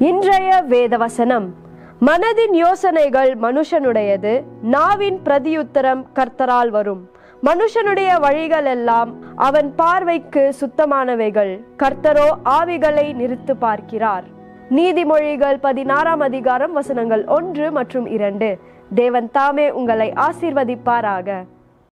இன்றைய வேதவசனம். மனதின் யோசனைகள் மனுஷனுடையது நாவின் பிரதியுத்தரம் கர்த்தரால் வரும். மனுஷனுடைய வழிகள் எல்லாம் அவன் பார்வைக்கு சுத்தமானவைகள். கர்த்தரோ ஆவிகளை நிறுத்து பார்க்கிறார். நீதிமொழிகள் பதினாறாம் அதிகாரம் வசனங்கள் ஒன்று மற்றும் இரண்டு. தேவன் தாமே உங்களை ஆசீர்வதிப்பாராக.